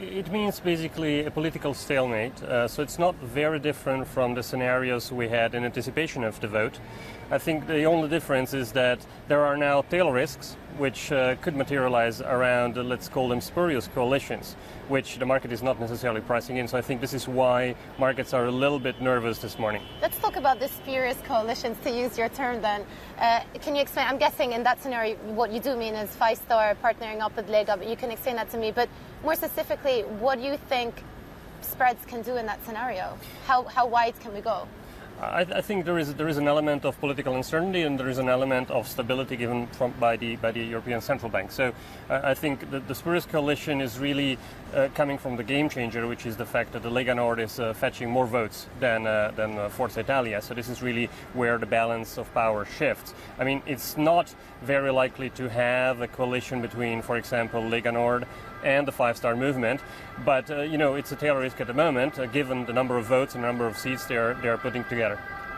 It means basically a political stalemate. Uh, so it's not very different from the scenarios we had in anticipation of the vote. I think the only difference is that there are now tail risks which uh, could materialize around, uh, let's call them spurious coalitions, which the market is not necessarily pricing in. So I think this is why markets are a little bit nervous this morning. Let's talk about the spurious coalitions, to use your term then. Uh, can you explain? I'm guessing in that scenario, what you do mean is Five Star partnering up with Lega, but you can explain that to me. But more specifically, what do you think spreads can do in that scenario? How, how wide can we go? I, I, think there is there is an element of political uncertainty and there is an element of stability given from, by the by the European Central Bank. So uh, I think the, the spurious coalition is really uh, coming from the game changer, which is the fact that the Lega Nord is uh, fetching more votes than uh, than uh, Forza Italia. So this is really where the balance of power shifts. I mean, it's not very likely to have a coalition between, for example, Lega Nord and the Five Star Movement. But uh, you know, it's a tail risk at the moment, given the number of votes and number of seats they're they're putting together.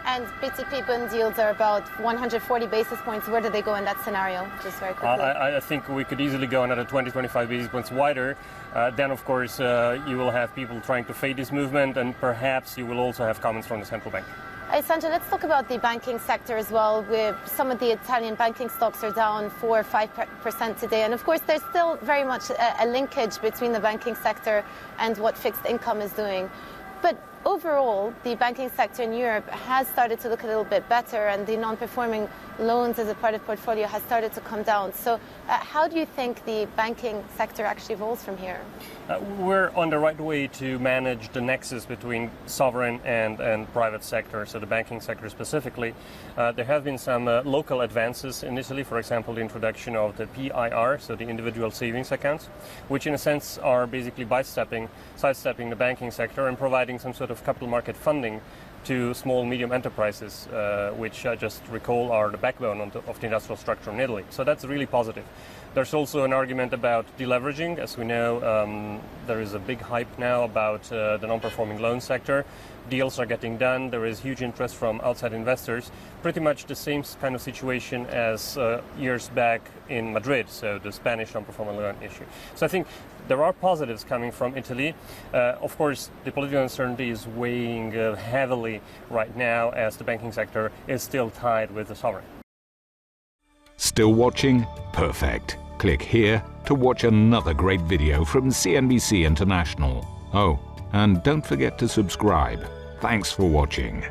And BTP bond yields are about 140 basis points. Where do they go in that scenario? Just very quickly. Uh, I, I, think we could easily go another 20, 25 basis points wider. Uh, then, of course, uh, you will have people trying to fade this movement, and perhaps you will also have comments from the central bank. Alessandro, let's talk about the banking sector as well. With some of the Italian banking stocks are down 4 or 5% today. And of course, there's still very much a, a linkage between the banking sector and what fixed income is doing. But overall, the banking sector in Europe has started to look a little bit better, and the non performing loans as a part of portfolio has started to come down. So, uh, how do you think the banking sector actually evolves from here? Uh, we're on the right way to manage the nexus between sovereign and, and private sector, so the banking sector specifically. Uh, there have been some uh, local advances in Italy, for example, the introduction of the PIR, so the individual savings accounts, which in a sense are basically sidestepping, sidestepping the banking sector and providing some sort of capital market funding to small and medium enterprises, uh, which I just recall are the backbone of the, industrial structure in Italy. So that's really positive. There's also an argument about deleveraging. As we know, um, there is a big hype now about uh, the non-performing loan sector. Deals are getting done. There is huge interest from outside investors. Pretty much the same kind of situation as uh, years back in Madrid, so the Spanish non-performing loan issue. So I think there are positives coming from Italy. Uh, of course, the political uncertainty is weighing uh, heavily right now as the banking sector is still tied with the sovereign. Still watching? Perfect. Click here to watch another great video from CNBC International. Oh, and don't forget to subscribe. Thanks for watching.